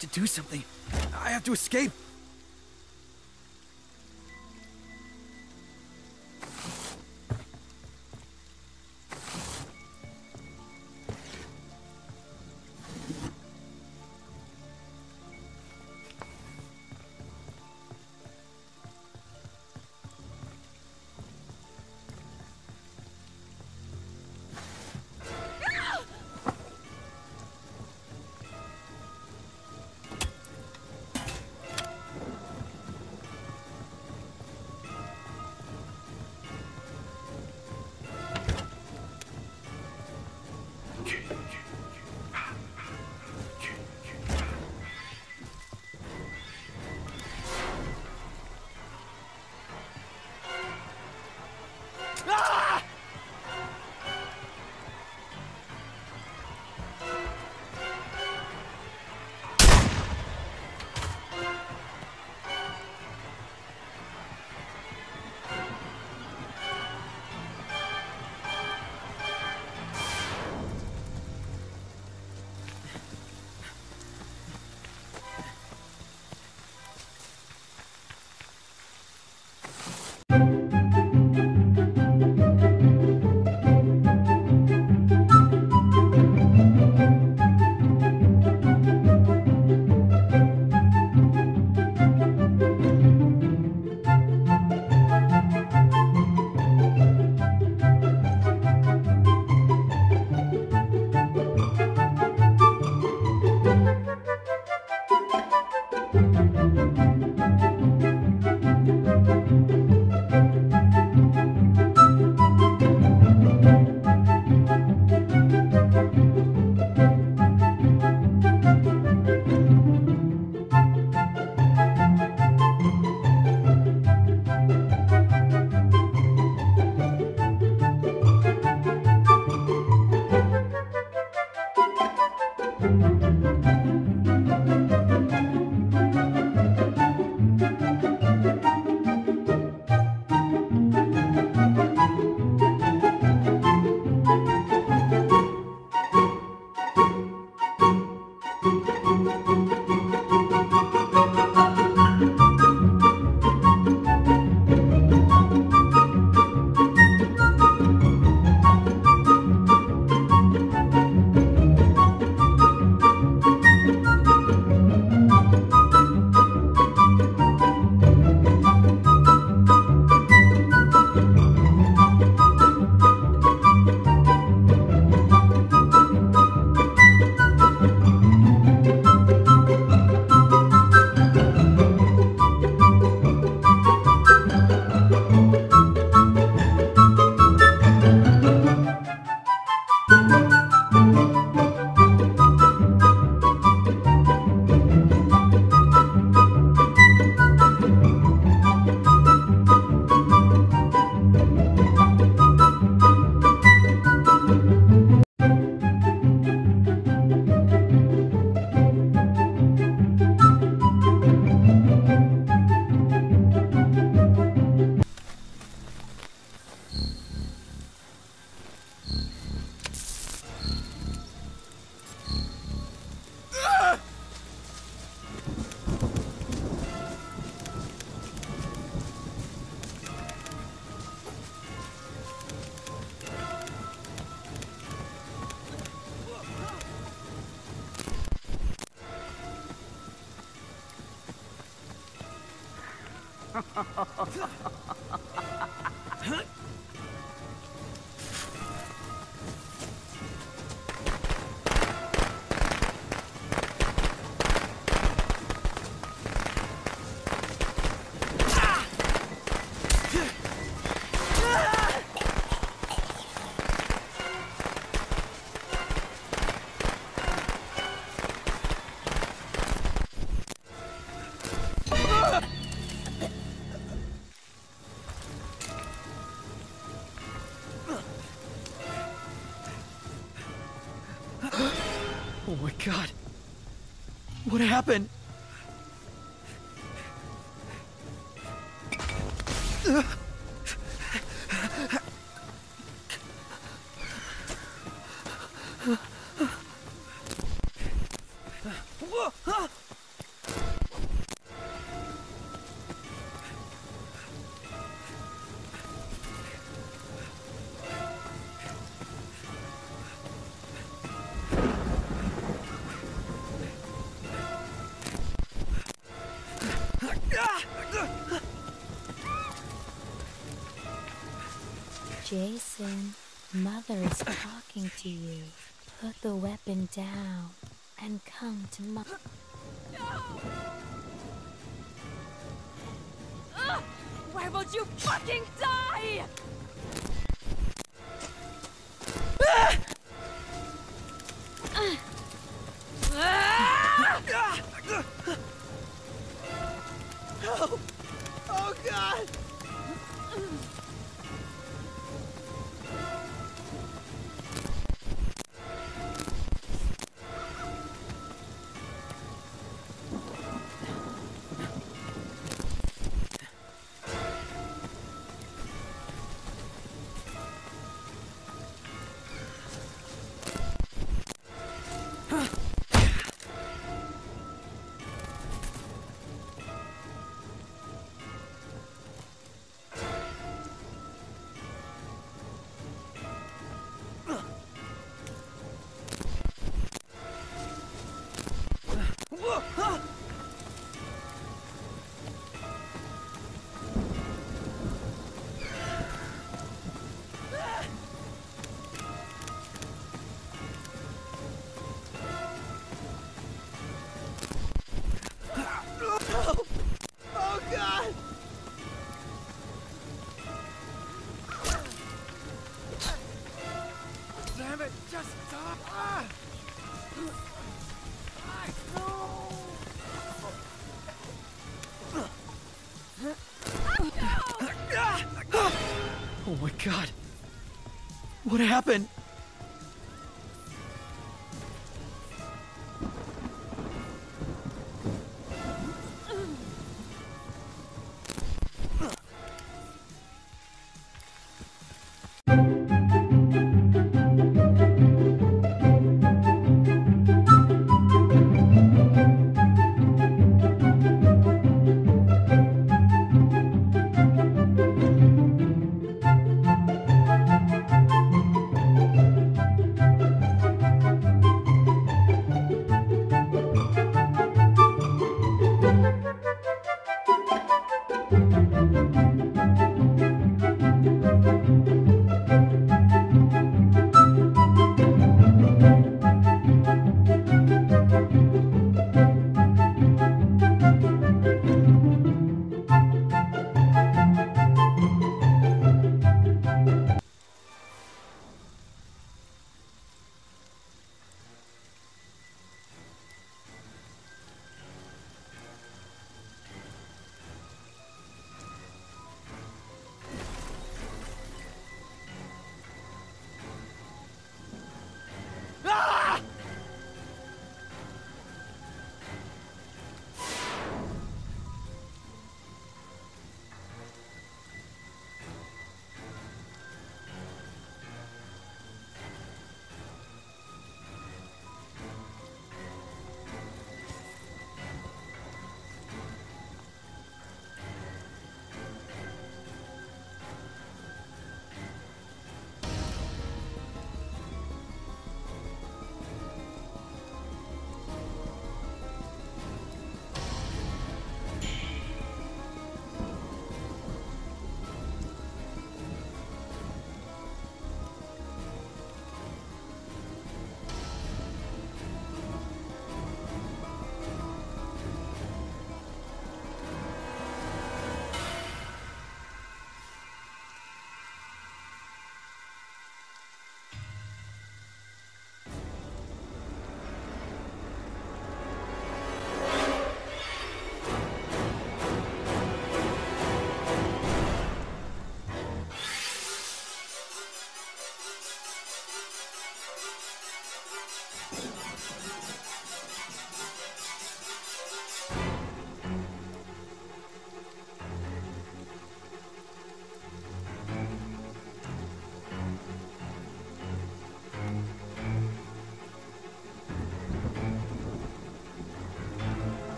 to do something. I have to escape. ハハハハ。What happened? Jason, Mother is talking to you. Put the weapon down and come to Mother. Why won't you fucking die? Oh my god. What happened?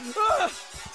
Ah!